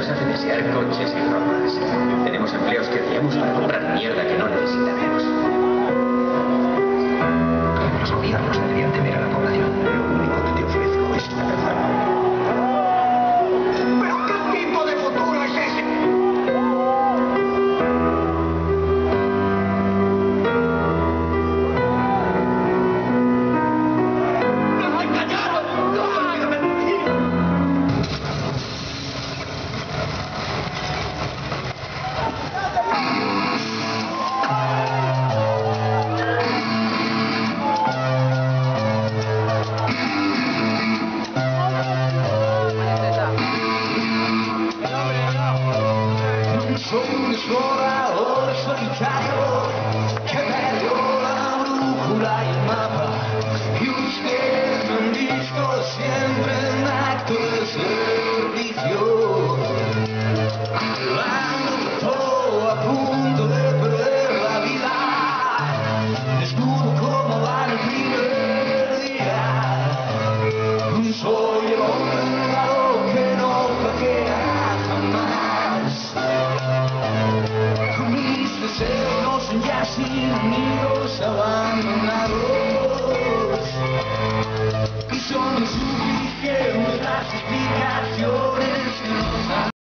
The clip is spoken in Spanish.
empresas de desear coches y ropas. Tenemos empleos que odiamos para comprar mierda que no necesitaremos. explorador solitario que perdió la brújula y el mapa y usted un disco siempre en acto de servicio. Hablando todo a punto see me.